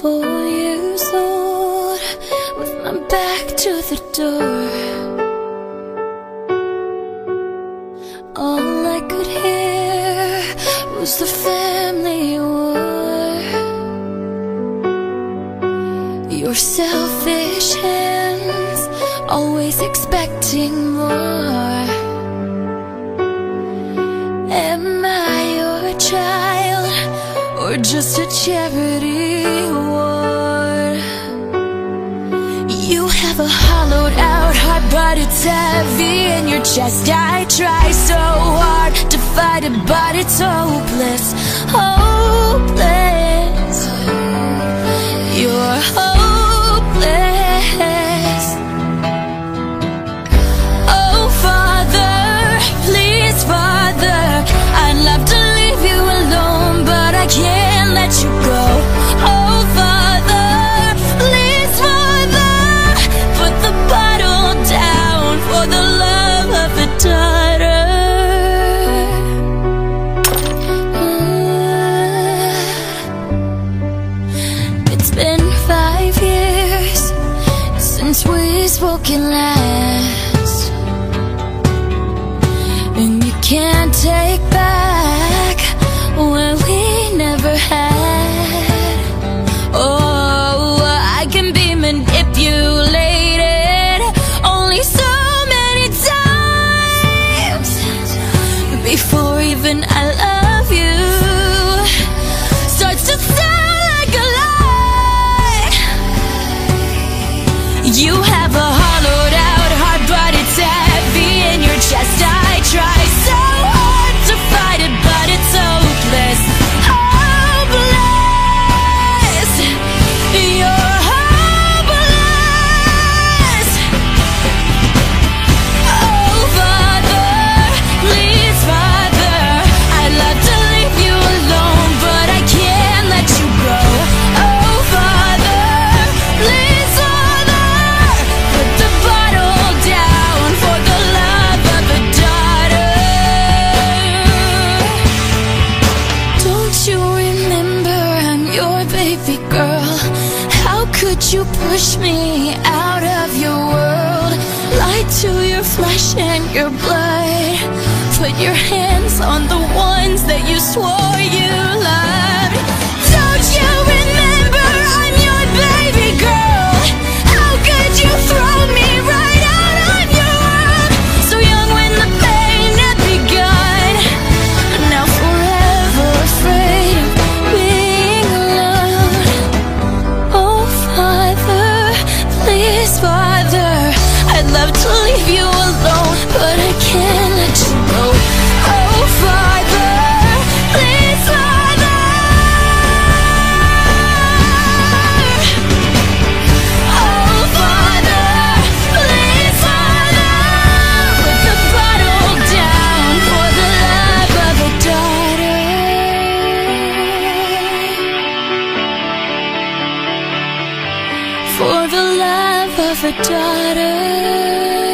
four years old With my back to the door. All I could hear was the family war. Your selfish hands always expecting more. Or just a charity war You have a hollowed out heart But it's heavy in your chest. I try so hard to fight it But it's hopeless. spoken language girl. How could you push me out of your world? Lie to your flesh and your blood. Put your hands on the ones that you swore you loved. for the love of a daughter.